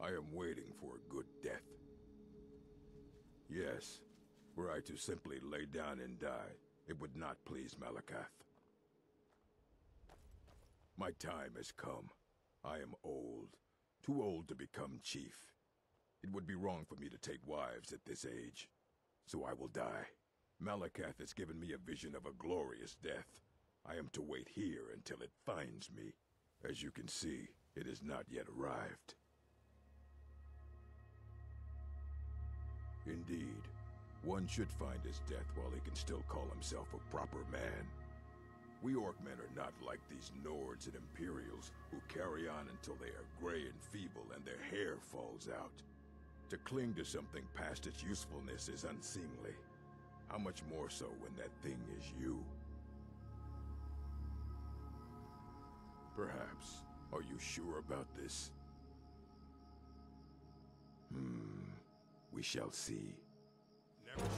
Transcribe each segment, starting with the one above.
I am waiting for a good death. Yes, were I to simply lay down and die, it would not please Malacath. My time has come. I am old. Too old to become chief. It would be wrong for me to take wives at this age. So I will die. Malacath has given me a vision of a glorious death. I am to wait here until it finds me. As you can see, it has not yet arrived. Indeed, one should find his death while he can still call himself a proper man. We Orcmen are not like these Nords and Imperials who carry on until they are gray and feeble and their hair falls out. To cling to something past its usefulness is unseemly. How much more so when that thing is you? Perhaps. Are you sure about this? We shall see. Never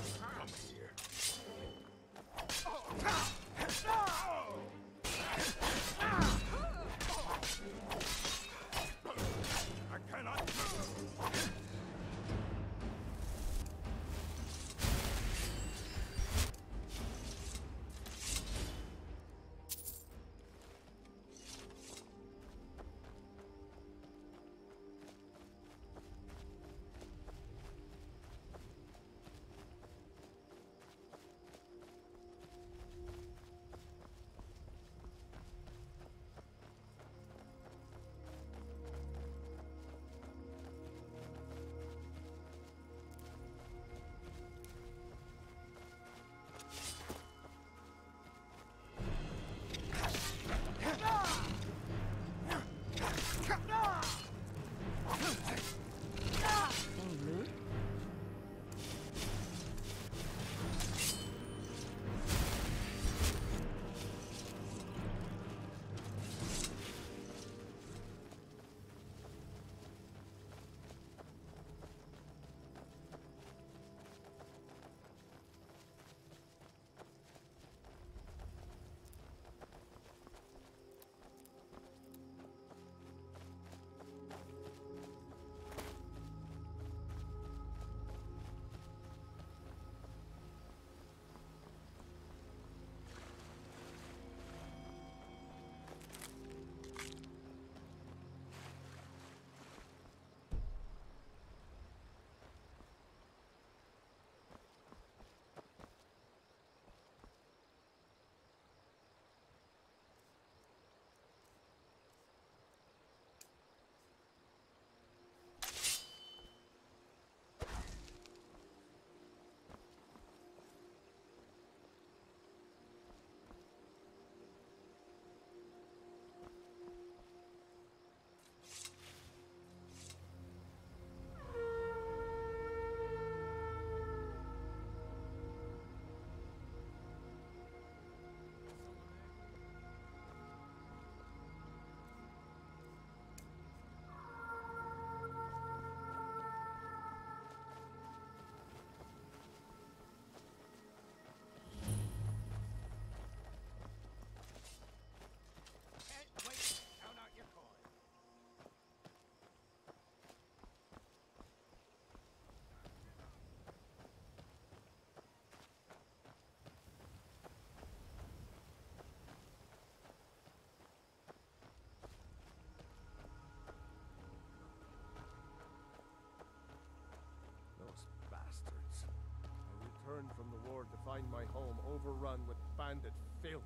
returned from the war to find my home overrun with bandit filth.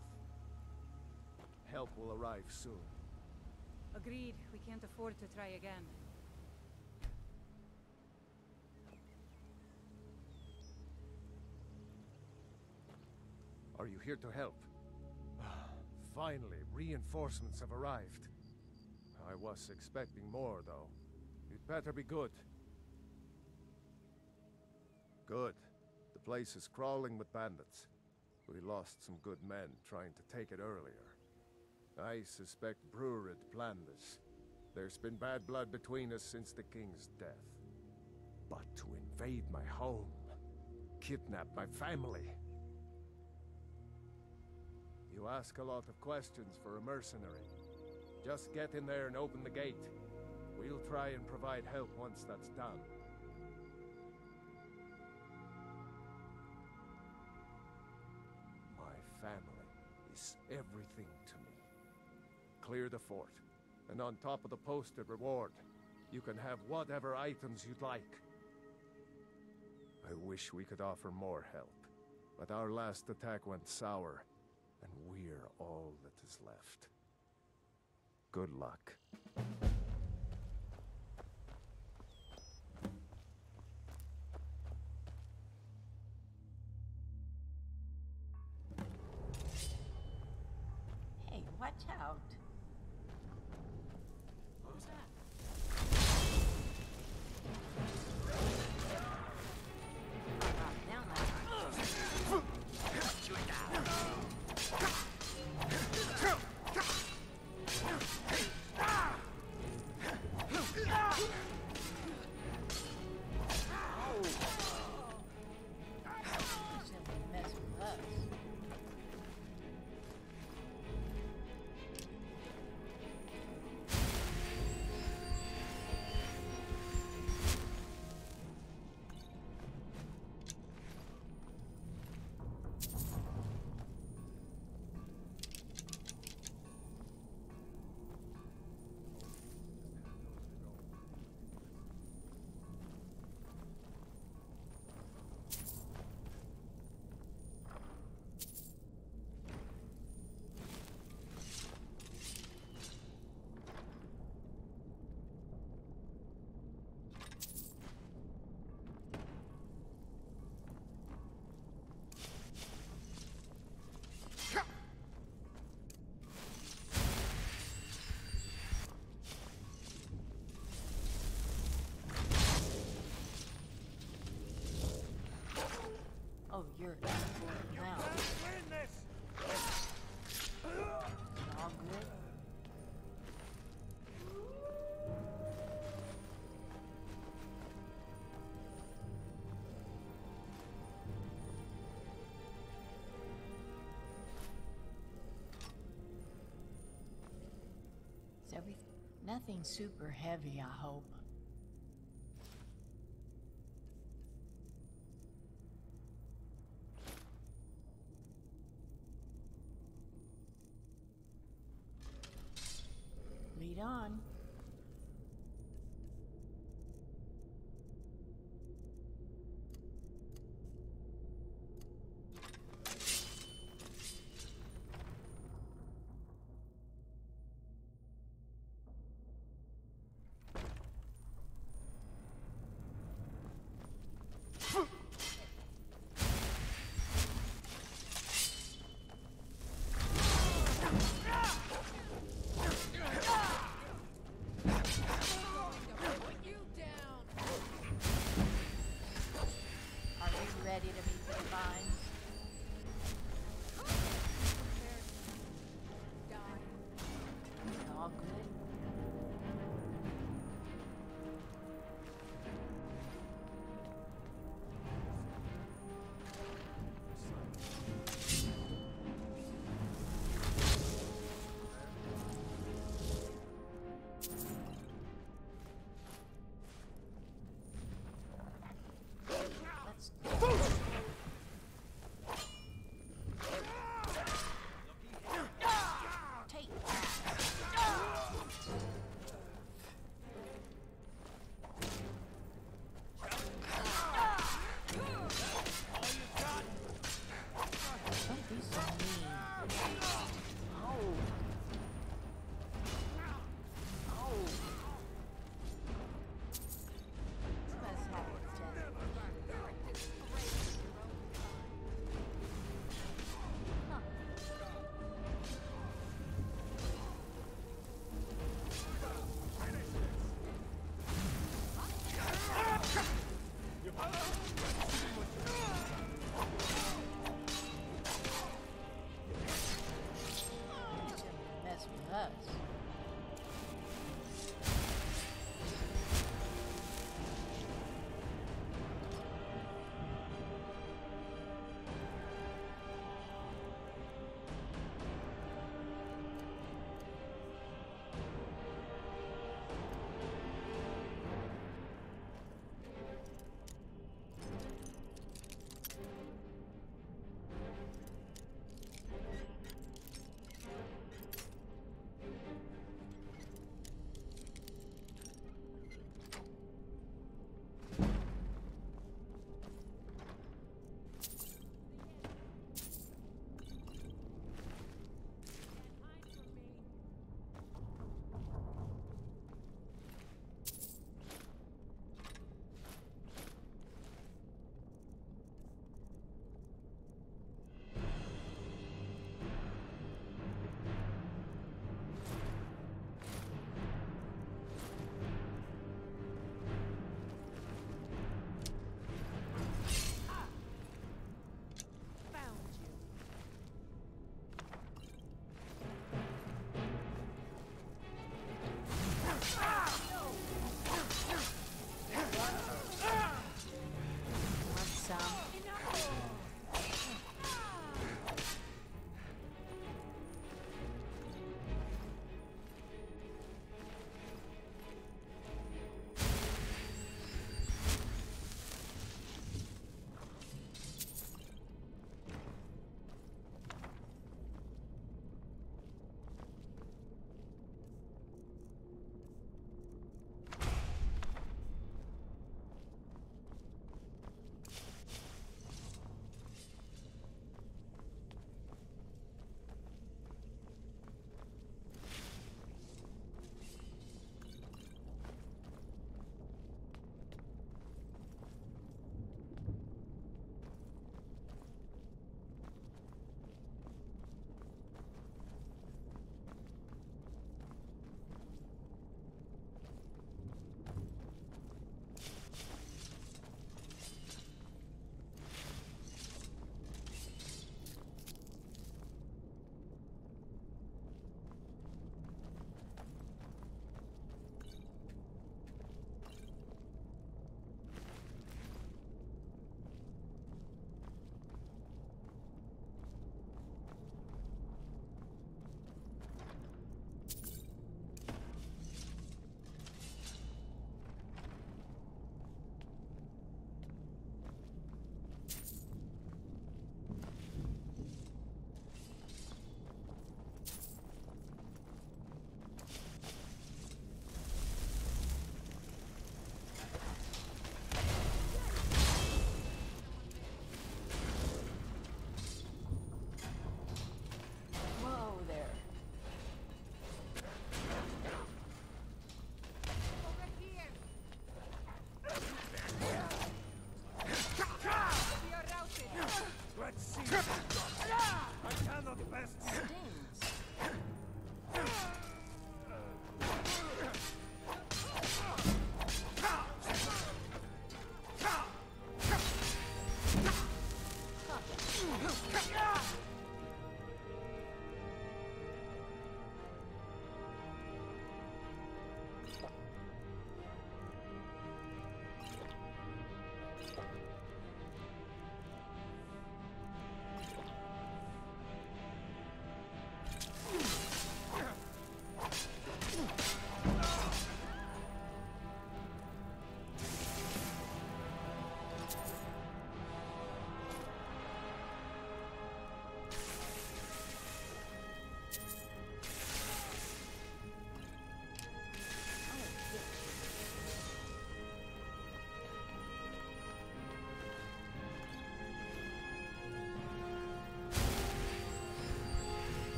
Help will arrive soon. Agreed. We can't afford to try again. Are you here to help? Finally, reinforcements have arrived. I was expecting more, though. It better be good. Good place is crawling with bandits. We lost some good men trying to take it earlier. I suspect Brurid planned this. There's been bad blood between us since the king's death. But to invade my home, kidnap my family... You ask a lot of questions for a mercenary. Just get in there and open the gate. We'll try and provide help once that's done. Everything to me. Clear the fort, and on top of the posted reward, you can have whatever items you'd like. I wish we could offer more help, but our last attack went sour, and we're all that is left. Good luck. Oh, you're now. Is everything nothing super heavy, I hope.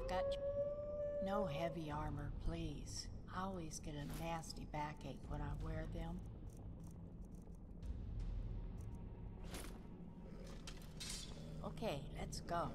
Touch. No heavy armor, please. I always get a nasty backache when I wear them. Okay, let's go.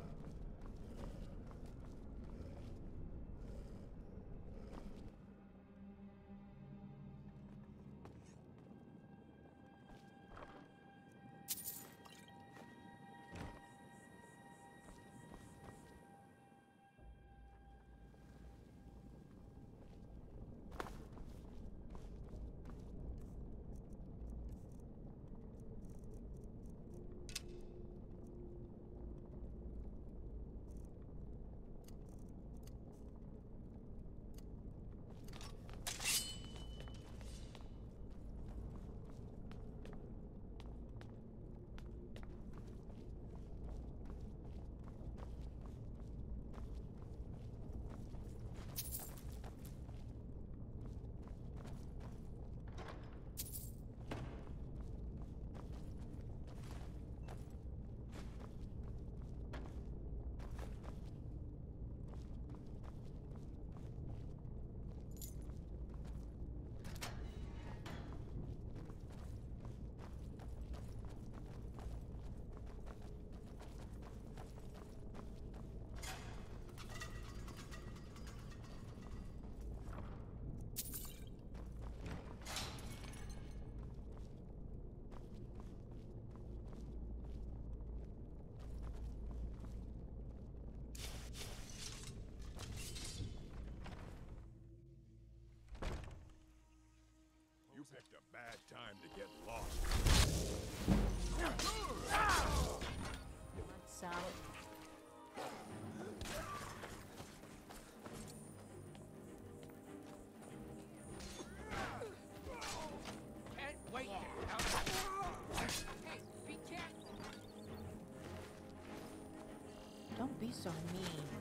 You picked a bad time to get lost. Want uh, some? Wait! Hey, be careful! Don't be so mean.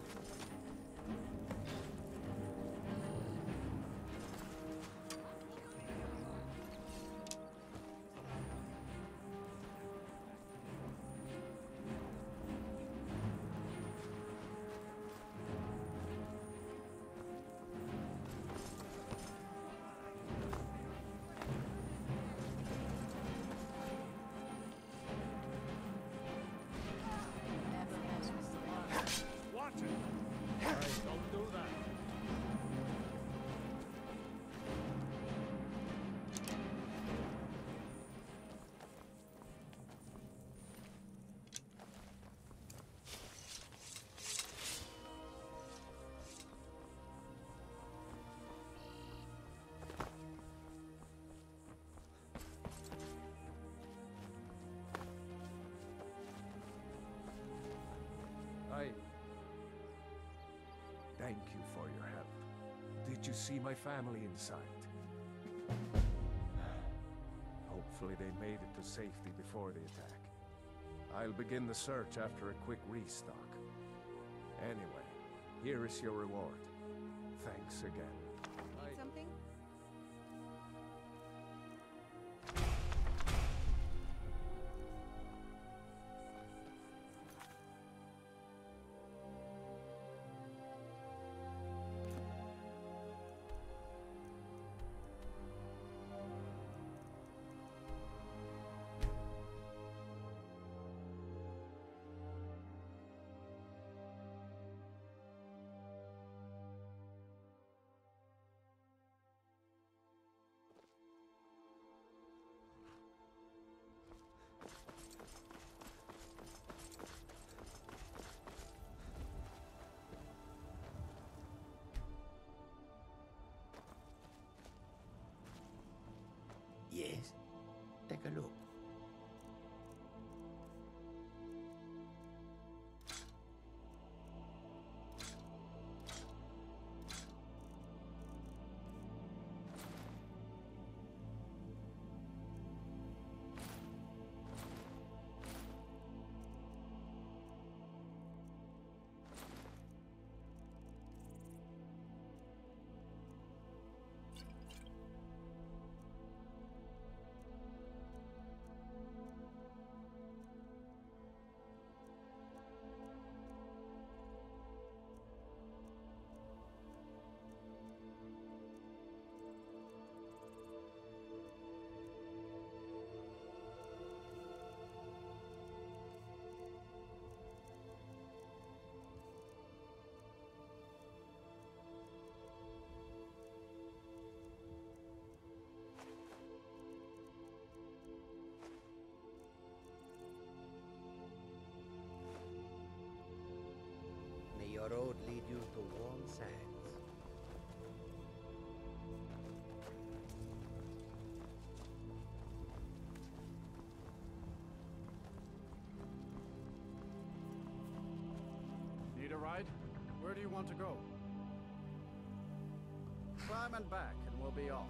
Thank you for your help. Did you see my family inside? Hopefully they made it to safety before the attack. I'll begin the search after a quick restock. Anyway, here is your reward. Thanks again. Tagalog. Take you to warm sands. Need a ride? Where do you want to go? Climb and back, and we'll be off.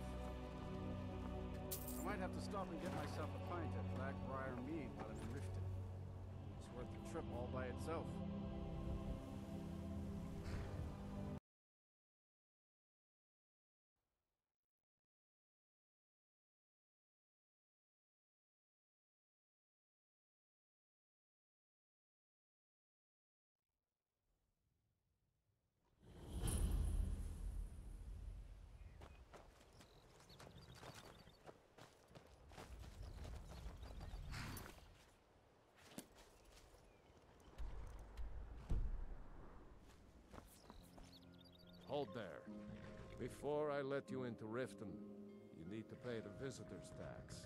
I might have to stop and get myself a pint at Blackbriar Mead while I'm in Riften. It's worth the trip all by itself. Hold there. Before I let you into Riften, you need to pay the visitor's tax.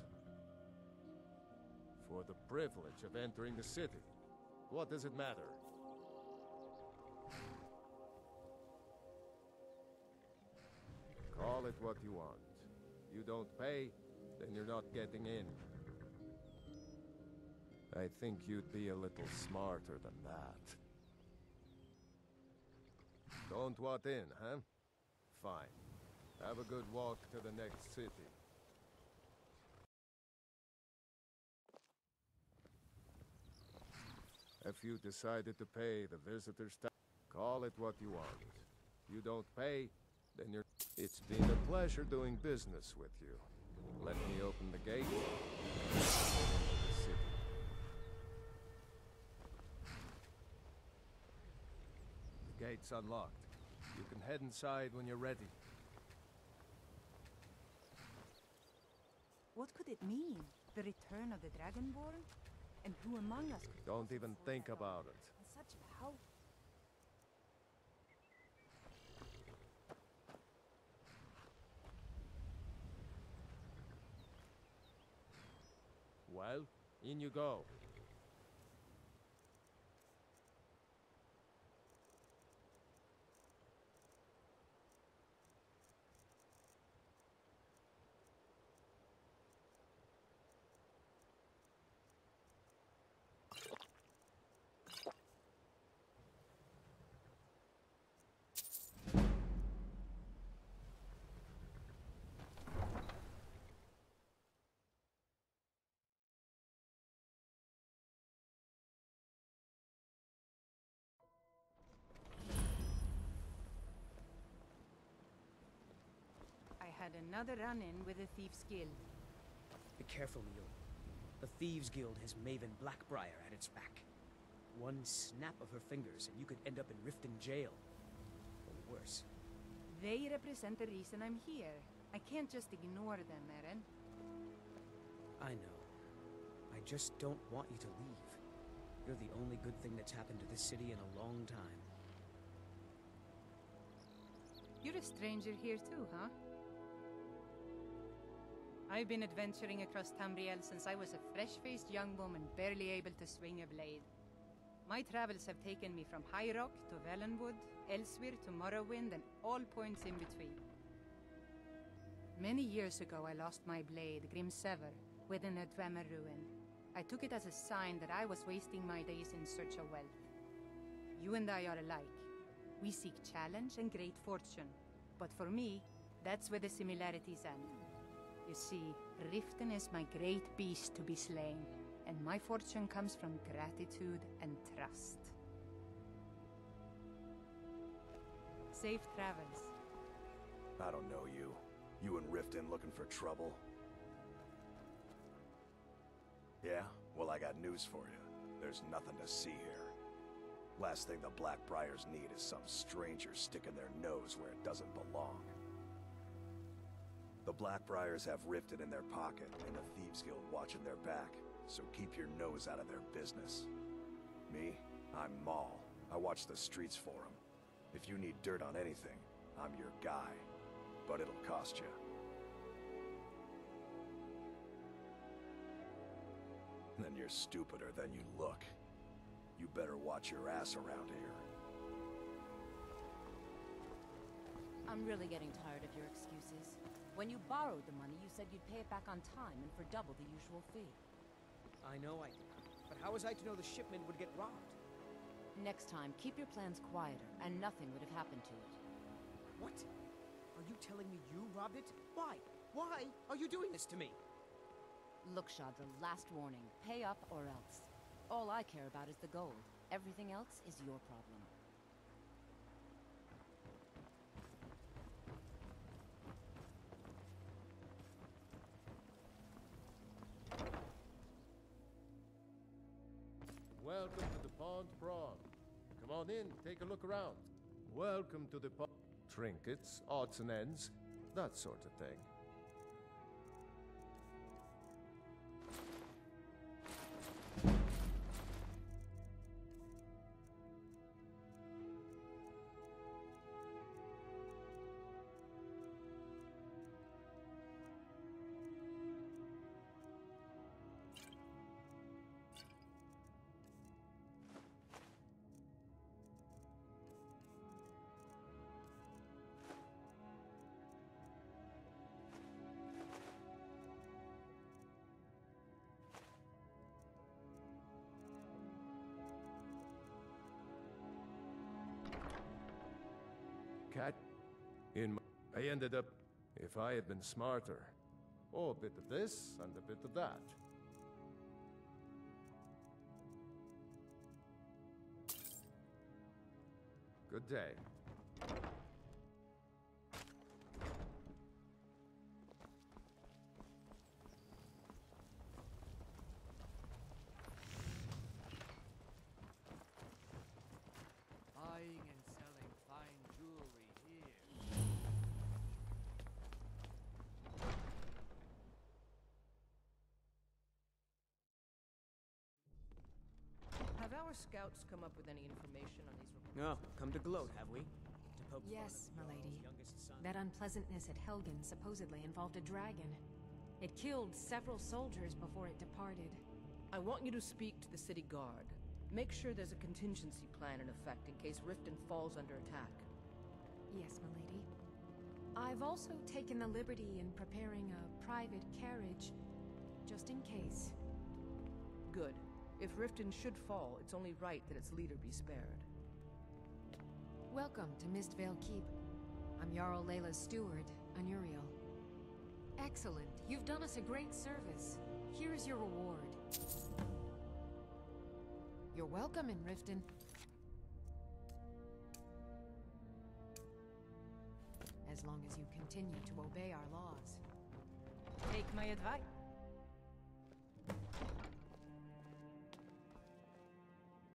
For the privilege of entering the city. What does it matter? Call it what you want. You don't pay, then you're not getting in. I think you'd be a little smarter than that. Don't want in, huh? Fine. Have a good walk to the next city. If you decided to pay the visitor's tax, call it what you want. You don't pay, then you're... It's been a pleasure doing business with you. Let me open the gate. and get into the city. The gate's unlocked. You can head inside when you're ready. What could it mean? The return of the Dragonborn? And who among us could Don't even think about it. Such power? Well, in you go. I had another run-in with the Thieves Guild. Be careful, Mjoll. The Thieves Guild has Maven Blackbriar at its back. One snap of her fingers and you could end up in Riften jail. Or worse. They represent the reason I'm here. I can't just ignore them, Aerin. I know. I just don't want you to leave. You're the only good thing that's happened to this city in a long time. You're a stranger here too, huh? I've been adventuring across Tamriel since I was a fresh-faced young woman barely able to swing a blade. My travels have taken me from High Rock to Valenwood, Elsweyr to Morrowind, and all points in between. Many years ago, I lost my blade, Grimsever, within a Dwemer ruin. I took it as a sign that I was wasting my days in search of wealth. You and I are alike. We seek challenge and great fortune. But for me, that's where the similarities end. You see, Riften is my great beast to be slain, and my fortune comes from gratitude and trust. Safe travels. I don't know you. You and Riften looking for trouble? Yeah? Well, I got news for you. There's nothing to see here. Last thing the Blackbriars need is some stranger sticking their nose where it doesn't belong. The Blackbriars have Riften in their pocket, and the Thieves Guild watching their back, so keep your nose out of their business. Me? I'm Maul. I watch the streets for them. If you need dirt on anything, I'm your guy. But it'll cost you. Then you're stupider than you look. You better watch your ass around here. I'm really getting tired of your excuses. When you borrowed the money, you said you'd pay it back on time and for double the usual fee. I know I did. But how was I to know the shipment would get robbed? Next time, keep your plans quieter, and nothing would have happened to it. What? Are you telling me you robbed it? Why? Why are you doing this to me? Look, Shadr, last warning. Pay up or else. All I care about is the gold. Everything else is your problem. Come on in, take a look around. Welcome to the pond. Trinkets, odds and ends, that sort of thing. In my... I ended up... If I had been smarter. Oh, a bit of this and a bit of that. Good day. Our scouts come up with any information on these reports? No, come to gloat, have we? To poke Yes, at the milady. Jarl's youngest son. That unpleasantness at Helgen supposedly involved a dragon. It killed several soldiers before it departed. I want you to speak to the city guard. Make sure there's a contingency plan in effect in case Riften falls under attack. Yes, milady. I've also taken the liberty in preparing a private carriage, just in case. Good. If Riften should fall, it's only right that its leader be spared. Welcome to Mistveil Keep. I'm Jarl Laila's steward, Anuriel. Excellent. You've done us a great service. Here is your reward. You're welcome in Riften. As long as you continue to obey our laws. Take my advice.